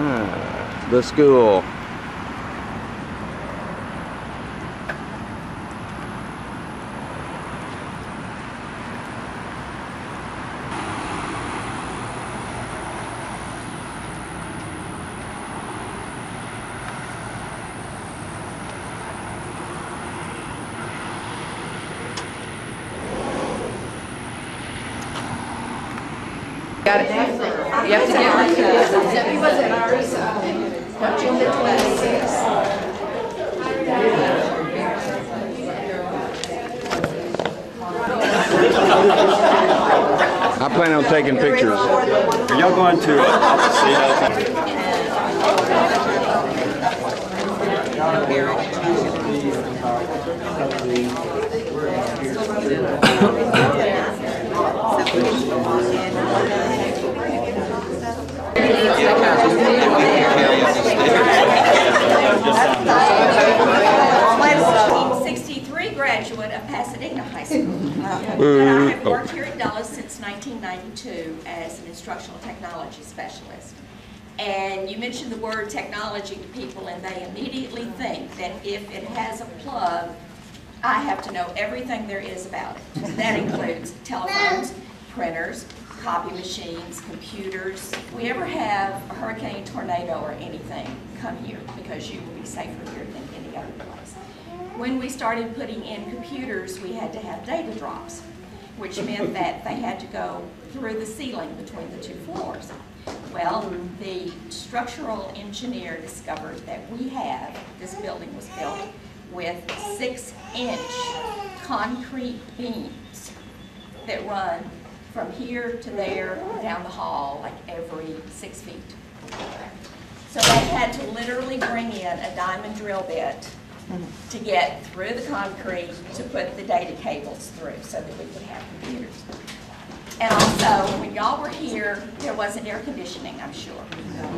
The school. Got it. You have to get I plan on taking pictures. Are y'all going to uh, Alpacito? I'm a 63 graduate of Pasadena High School. Uh, and I mm-hmm. have oh. worked here at Dulles since 1992 as an instructional technology specialist. And you mentioned the word technology to people and they immediately think that if it has a plug, I have to know everything there is about it. That includes telephones, printers, copy machines, computers. If we ever have a hurricane, tornado, or anything, come here because you will be safer here than any other place. When we started putting in computers, we had to have data drops, which meant that they had to go through the ceiling between the two floors. Well, the structural engineer discovered that we have, this building was built with six-inch concrete beams that run from here to there, down the hall, like every six feet. So they had to literally bring in a diamond drill bit Mm-hmm. to get through the concrete to put the data cables through so that we could have computers. And also, when y'all were here, there wasn't air conditioning, I'm sure.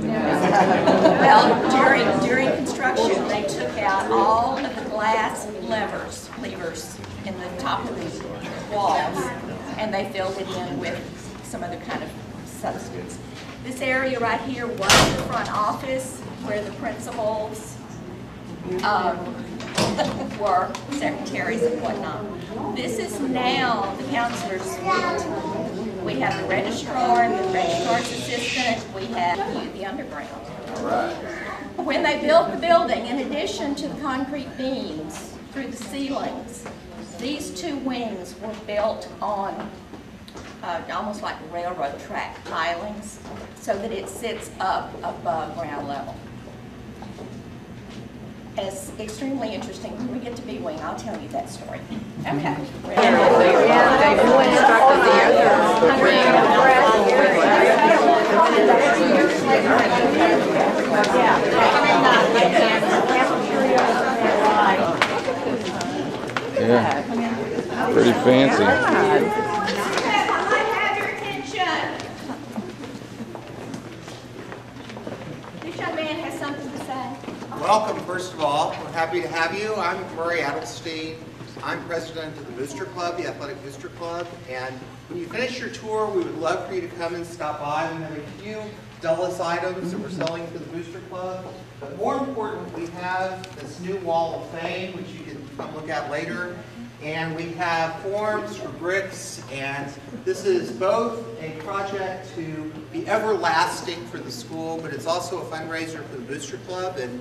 Well, during, during construction, they took out all of the glass levers, levers in the top of these walls, and they filled it in with some other kind of substance. This area right here was the front office where the principals, um, were secretaries and whatnot. This is now the counselor's suite. We have the registrar and the registrar's assistant, we have you, the underground. When they built the building, in addition to the concrete beams through the ceilings, these two wings were built on uh, almost like railroad track pilings so that it sits up above ground level. It's extremely interesting. When we get to B-Wing, I'll tell you that story. Okay. They Yeah. Pretty fancy. I have your attention. This young man has something to say. Welcome, first of all. We're happy to have you. I'm Murray Adelstein. I'm president of the Booster Club, the Athletic Booster Club. And when you finish your tour, we would love for you to come and stop by. We have a few Dulles items that we're selling for the Booster Club. But more important, we have this new wall of fame, which you can come look at later. And we have forms for bricks, and this is both a project to be everlasting for the school, but it's also a fundraiser for the Booster Club. And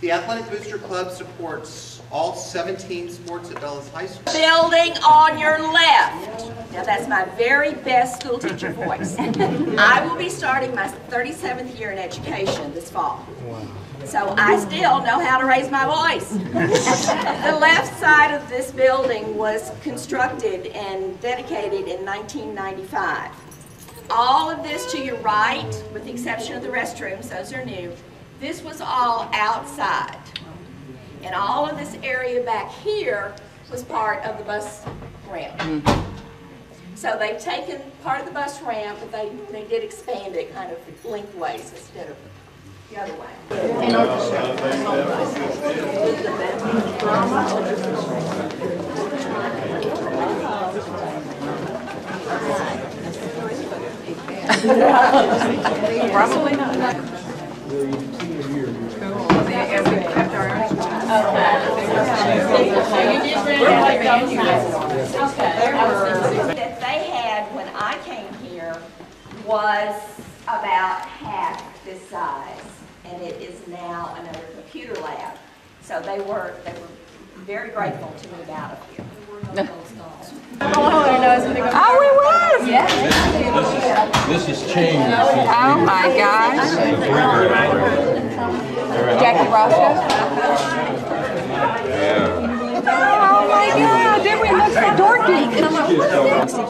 the Athletic Booster Club supports all 17 sports at Dulles High School. Building on your left. Now, that's my very best school teacher voice. I will be starting my 37th year in education this fall. So I still know how to raise my voice. The left side of this building was constructed and dedicated in 1995. All of this to your right, with the exception of the restrooms, those are new, this was all outside. And all of this area back here was part of the bus ramp. Mm-hmm. So they've taken part of the bus ramp, but they, they did expand it kind of lengthways instead of the other way. Probably not. And we kept our own. that they had when I came here was about half this size, and it is now another computer lab. So they were, they were very grateful to move out of here. Oh, it was? Yeah. This has changed. Oh, my gosh. Jackie Roscoe? Oh, my God, did we look so dorky?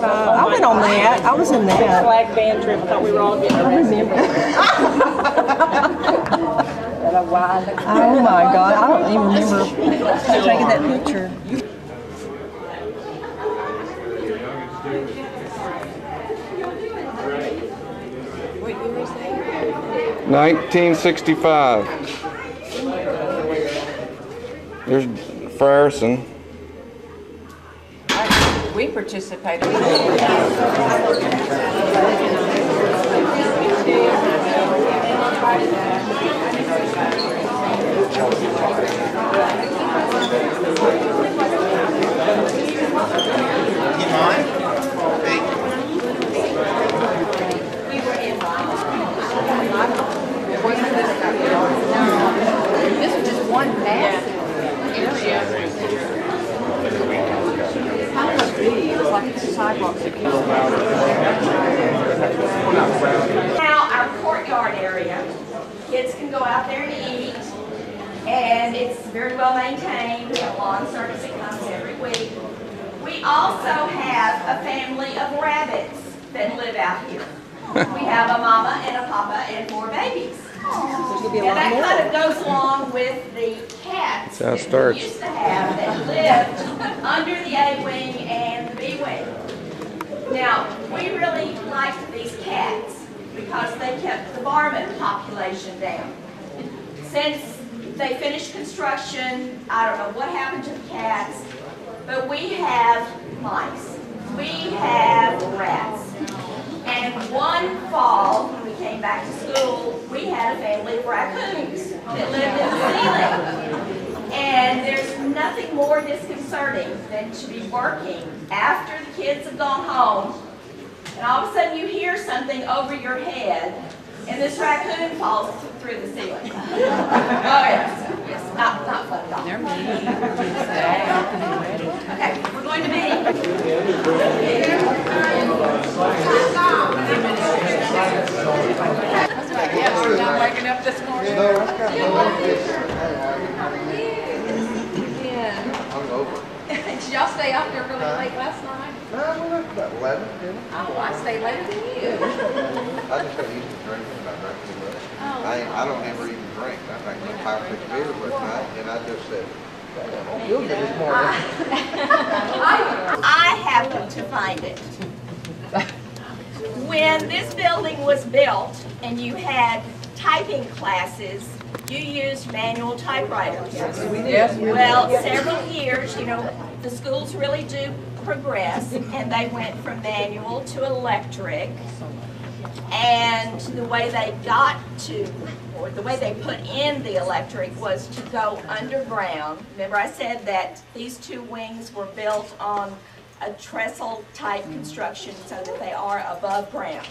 I went on that. I was in that. flag band trip. I thought we were all getting I remember. Oh my God! I don't even remember taking that picture. Nineteen sixty-five. There's Frierson. We participated. You mind? Thank you. This is just one massive How would it be? It was like the sidewalks that Now, our courtyard area, kids can go out there and eat, and it's very well maintained, we have lawn service that comes every week. We also have a family of rabbits that live out here. We have a mama and a papa and four babies. And that kind of goes along with the cats how it that starts. we used to have that lived under the A wing and the B wing. Now, we really liked these cats because they kept the varmint population down. Since they finished construction, I don't know what happened to the cats, but we have mice. We have rats. And one fall, when we came back to school, we had a family of raccoons that lived in the ceiling. And there's nothing more disconcerting than to be working after the kids have gone home, and all of a sudden you hear something over your head, and this raccoon falls th- through the ceiling. Oh, yes, yes, not, not fun at all. They're mean. Okay, we're going to be Yeah, we're done waking up this morning. Did y'all stay up there really late last night? About eleven, didn't Oh, I stayed later than you. I just got used to drinking, and I drank too much. Oh. I, ain't- I don't ever even drink, I drank like five, six beers last night, and I just said, "Damn, I don't feel good this morning. I happened to find it. When this building was built and you had typing classes, you used manual typewriters. Yes, we Well, several years, you know, the schools really do progress, and they went from manual to electric. And the way they got to, or the way they put in the electric was to go underground. Remember I said that these two wings were built on a trestle type construction so that they are above ground.